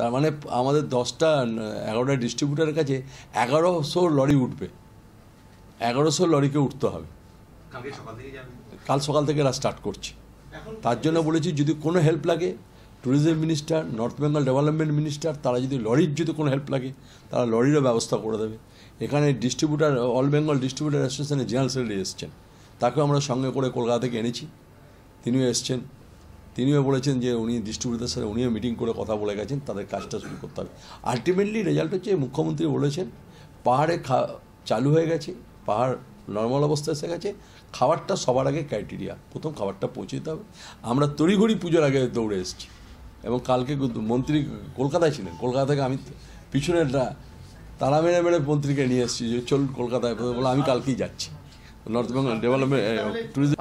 তার মানে আমাদের দশটা এগারোটা ডিস্ট্রিবিউটারের কাছে এগারোশো লরি উঠবে। এগারোশো লরিকে উঠতে হবে। কাল সকাল থেকে এরা স্টার্ট করছে। তার জন্য বলেছি যদি কোনো হেল্প লাগে tourism minister north Bengal development minister তারা যদি লরির যদি কোনো হেল্প লাগে তারা লরিরও ব্যবস্থা করে দেবে। এখানে ডিস্ট্রিবিউটার অল বেঙ্গল ডিস্ট্রিবিউটার অ্যাসোসিয়েশনের জেনারেল সেক্রেটারি এসছেন। তাকেও আমরা সঙ্গে করে কলকাতা থেকে এনেছি। তিনিও এসছেন। তিনিও বলেছেন যে উনি ডিস্ট্রিবিউটার সাথে উনিও মিটিং করে কথা বলে গেছেন, তাদের কাজটা শুরু করতে হবে। আলটিমেটলি রেজাল্ট হচ্ছে, মুখ্যমন্ত্রী বলেছেন, পাহাড়ে খা, চালু হয়ে গেছে, পাহাড় নর্মাল অবস্থায় এসে গেছে, খাবারটা সবার আগে ক্রাইটেরিয়া প্রথম খাবারটা পৌঁছে দিতে হবে। আমরা তড়িঘড়ি পুজোর আগে দৌড়ে এসেছি এবং কালকে মন্ত্রী কলকাতায় ছিলেন, কলকাতা থেকে আমি পিছনেরটা তারা মেরে মেরে মন্ত্রীকে নিয়ে এসেছি যে চল কলকাতায় বলে, আমি কালকেই যাচ্ছি। নর্থ বেঙ্গল ডেভেলপমেন্ট ট্যুরিজম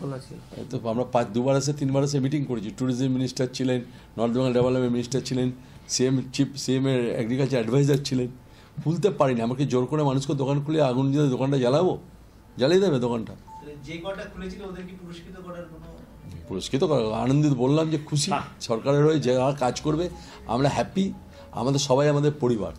খোলা ছিল। তো আমরা পাঁচ দুবার এসে তিনবার এসে মিটিং করেছি। ট্যুরিজম মিনিস্টার ছিলেন নর্থ বেঙ্গল ডেভেলপমেন্ট মিনিস্টার ছিলেন সিএম চিফ সিএম এর এগ্রিকালচার অ্যাডভাইজার ছিলেন। ভুলতে পারিনি আমাকে জোর করে মানুষকে দোকান খুলে আগুন দিয়ে দোকানটা জ্বালাবো? জ্বালিয়ে দেবে দোকানটা? যে কটা খুলেছিল ওদেরকে পুরস্কৃত করার পুরস্কৃত করা আনন্দিত বললাম যে খুশি। সরকারের হয়ে যারা কাজ করবে আমরা হ্যাপি আমাদের সবাই আমাদের পরিবার।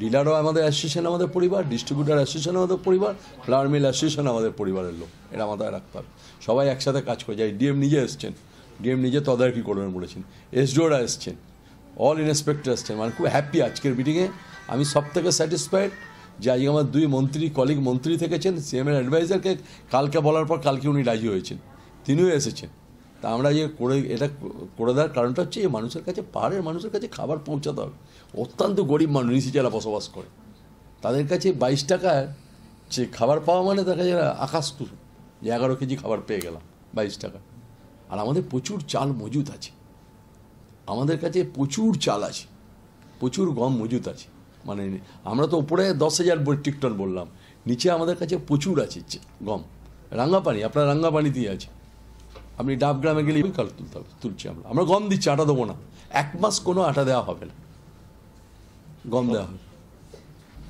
ডিলারও আমাদের অ্যাসোসিয়েশন আমাদের পরিবার ডিস্ট্রিবিউটার অ্যাসোসিয়েশন আমাদের পরিবার ফ্লাওয়ার মিল অ্যাসোসিয়েশন আমাদের পরিবারের লোক। এটা মাথায় রাখতে হবে সবাই একসাথে কাজ করে। যায় ডিএম নিজে এসছেন। ডিএম নিজে তদারকি করবেন বলেছেন। এসডিওরা এসছেন। অল ইন্সপেক্টর এসছেন। মানে খুব হ্যাপি আজকের মিটিংয়ে আমি সব থেকে স্যাটিসফাইড যে আজকে আমার দুই মন্ত্রী কলিগ মন্ত্রী থেকেছেন। সিএমের অ্যাডভাইজারকে কালকে বলার পর কালকে উনি রাজি হয়েছেন। তিনিও এসেছেন। তা আমরা যে করে, এটা করে দেওয়ার কারণটা হচ্ছে এই মানুষের কাছে, পাহাড়ের মানুষের কাছে খাবার পৌঁছাতে হবে। অত্যন্ত গরিব মানুষ নিচে যারা বসবাস করে। তাদের কাছে বাইশ টাকায় যে খাবার পাওয়া মানে তার কাছে আকাশ তুল যে এগারো কেজি খাবার পেয়ে গেলাম, বাইশ টাকা। আর আমাদের প্রচুর চাল মজুদ আছে। আমাদের কাছে প্রচুর চাল আছে। প্রচুর গম মজুদ আছে। মানে আমরা তো উপরে দশ হাজার মেট্রিক টন বললাম, নিচে আমাদের কাছে প্রচুর আছে গম। রাঙ্গাপানি, আপনার রাঙ্গাপানিতেই আছে। আপনি ডাবগ্রামে গেলে কাল তুলতে হবে তুলছি আমরা। আমরা গম দিচ্ছি আটা দেবো না। এক মাস কোনো আটা দেওয়া হবে না। গম দেওয়া হবে।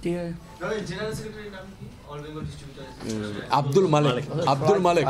ঠিক আছে। আব্দুল মালিক আব্দুল মালেক।